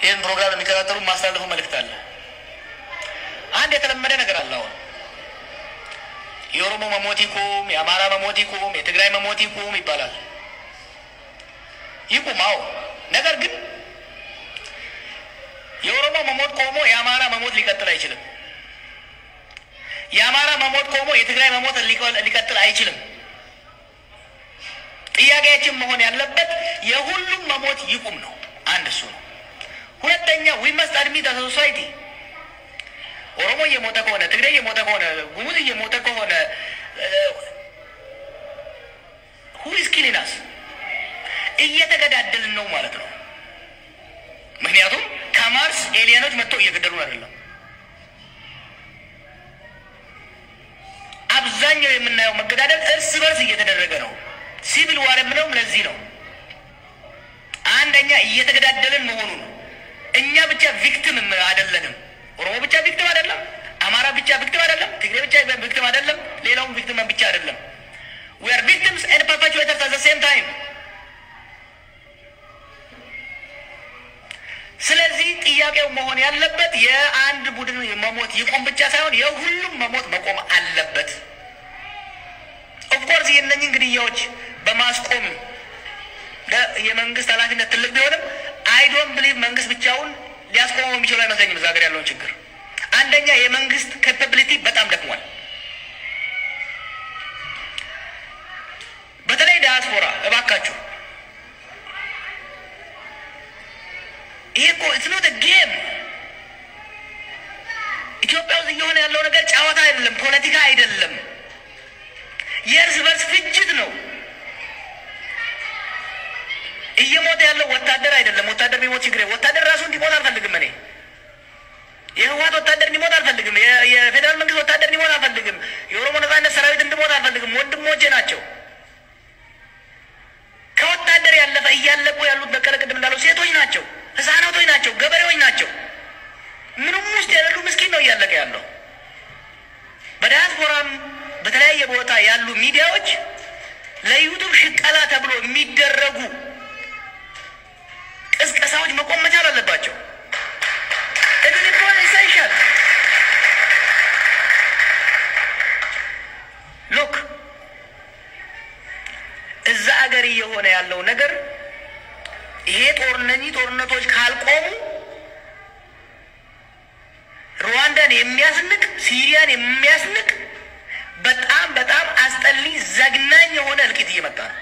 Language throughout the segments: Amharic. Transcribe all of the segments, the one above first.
ይህን ፕሮግራም የሚከታተሉ ማስተላለፉ መልእክት አለ። አንድ የተለመደ ነገር አለ። አሁን የኦሮሞ መሞት ይቁም፣ የአማራ መሞት ይቁም፣ የትግራይ መሞት ይቁም ይባላል። ይቁም፣ አዎ። ነገር ግን የኦሮሞ መሞት ቆሞ የአማራ መሞት ሊቀጥል አይችልም። የአማራ መሞት ቆሞ የትግራይ መሞት ሊቀጥል አይችልም። ጥያቄያችን መሆን ያለበት የሁሉም መሞት ይቁም ነው። አንድ እሱ ነው። ሁለተኛ we must admit as society ኦሮሞ እየሞተ ከሆነ ትግሬ እየሞተ ከሆነ ጉሙዝ እየሞተ ከሆነ who is killing us እየተገዳደልን ነው ማለት ነው። ምክንያቱም ከማርስ alien ኦች መጥተው እየገደሉን አይደለም። አብዛኛው የምናየው መገዳደል እርስ በርስ እየተደረገ ነው። civil war የምለውም ለዚህ ነው። አንደኛ እየተገዳደልን መሆኑን እኛ ብቻ victim አይደለንም። ኦሮሞ ብቻ victim አይደለም። አማራ ብቻ victim አይደለም። ትግሬ ብቻ victim አይደለም። ሌላውም victim ብቻ አይደለም። we are victims and perpetrators at the same time። ስለዚህ ጥያቄው መሆን ያለበት የአንድ ቡድን መሞት ይቆም ብቻ ሳይሆን የሁሉም መሞት መቆም አለበት። of course የእነኝን ግድያዎች በማስቆም የመንግስት ኃላፊነት ትልቅ ቢሆንም I don't believe መንግስት ብቻውን ሊያስቆመው የሚችለው አይመስለኝም። እዛ ሀገር ያለውን ችግር አንደኛ የመንግስት capability በጣም ደክሟል። በተለይ ዳያስፖራ እባካችሁ ይሄ እኮ it's not game። ኢትዮጵያ ውስጥ እየሆነ ያለው ነገር ጨዋታ አይደለም፣ ፖለቲካ አይደለም፣ እየሞተ ያለው ወታደር አይደለም። ወታደር ቢሞት ችግር ወታደር ራሱ እንዲሞት አልፈልግም። እኔ የህወሓት ወታደር እንዲሞት አልፈልግም። የፌዴራል መንግስት ወታደር እንዲሞት አልፈልግም። የኦሮሞ ነጻነት ሰራዊት እንዲሞት አልፈልግም። ወንድሞቼ ናቸው። ከወታደር ያለፈ እያለቁ ያሉት በቀለ ቅድም እንዳለው ሴቶች ናቸው፣ ህፃናቶች ናቸው፣ ገበሬዎች ናቸው። ምንም ውስጥ የሌሉ ምስኪን ነው እያለቀ ያለው። በዲያስፖራም በተለያየ ቦታ ያሉ ሚዲያዎች ለዩቱብ ሽቀላ ተብሎ የሚደረጉ አገር እየሆነ ያለው ነገር ይሄ ጦርነ ጦርነቶች ካልቆሙ ሩዋንዳን የሚያስንቅ ሲሪያን የሚያስንቅ በጣም በጣም አስጠሊ ዘግናኝ የሆነ እልቂት እየመጣ ነው።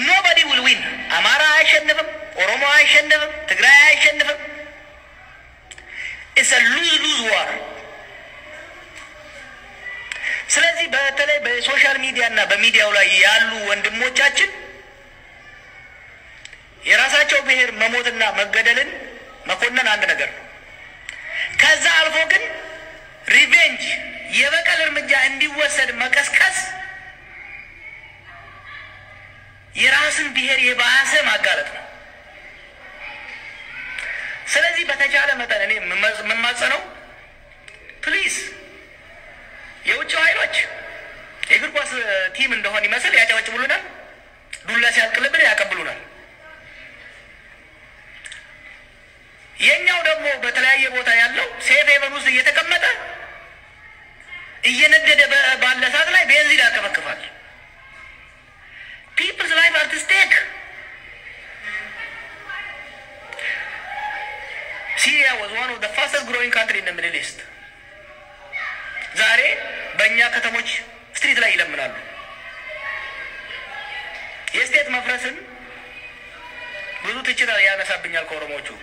nobody will win። አማራ አይሸንፍም፣ ኦሮሞ አይሸንፍም፣ ትግራይ አይሸንፍም። it's lose lose war። ስለዚህ በተለይ በ social media እና በሚዲያው ላይ ያሉ ወንድሞቻችን የራሳቸው ብሔር መሞትና መገደልን መኮነን አንድ ነገር ነው። ከዛ አልፎ ግን revenge የበቀል እርምጃ እንዲወሰድ መቀስቀስ የራስን ብሔር የባሰ ማጋለጥ ነው። ስለዚህ በተቻለ በተለያየ ቦታ ያለው safe haven ውስጥ እየተቀመጠ እየነደደ ባለ ሰዓት ላይ ቤንዚን ያርከፈክፋል። people's life at stake። Syria was one of the fastest growing country in Middle East። ዛሬ በእኛ ከተሞች street ላይ ይለምናሉ። የ state መፍረስን ብዙ ትችት ያነሳብኛል of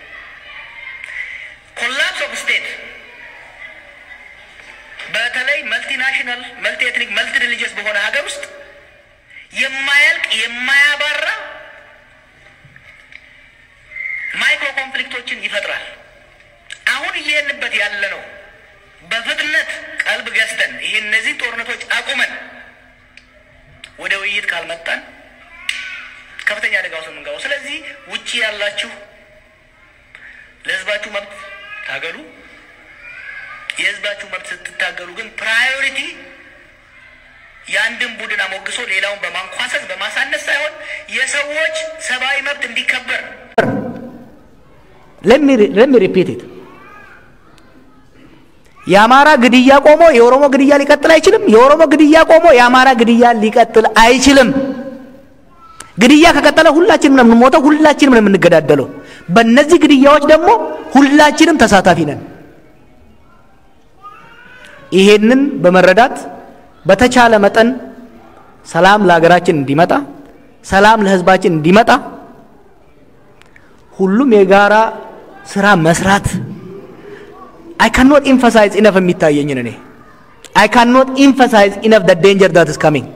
state በተለይ multinational multi ethnic multi religious በሆነ ሀገር ውስጥ የማያልቅ የማያባራ micro conflict ኦችን ይፈጥራል። አሁን እየሄንበት ያለ ነው። በፍጥነት ቀልብ ገዝተን ይሄ እነዚህ ጦርነቶች አቁመን ወደ ውይይት ካልመጣን ከፍተኛ አደጋ ውስጥ የምንገባው። ስለዚህ ውጭ ያላችሁ ለህዝባችሁ መብት ታገሉ። የህዝባችሁ መብት ስትታገሉ ግን priority የአንድን ቡድን አሞግሶ ሌላውን በማንኳሰስ በማሳነስ ሳይሆን የሰዎች ሰብአዊ መብት እንዲከበር let me repeat የአማራ ግድያ ቆሞ የኦሮሞ ግድያ ሊቀጥል አይችልም። የኦሮሞ ግድያ ቆሞ የአማራ ግድያ ሊቀጥል አይችልም። ግድያ ከቀጠለ ሁላችንም ነው የምንሞተው፣ ሁላችንም ነው የምንገዳደለው። በእነዚህ ግድያዎች ደግሞ ሁላችንም ተሳታፊ ነን። ይሄንን በመረዳት በተቻለ መጠን ሰላም ለሀገራችን እንዲመጣ፣ ሰላም ለሕዝባችን እንዲመጣ ሁሉም የጋራ ስራ መስራት አይ ካን ኖት ኢነፍ የሚታየኝን እኔ አይ ካን ኖት ኢነፍ ደ ዴንጀር ዳት ኢዝ ካሚንግ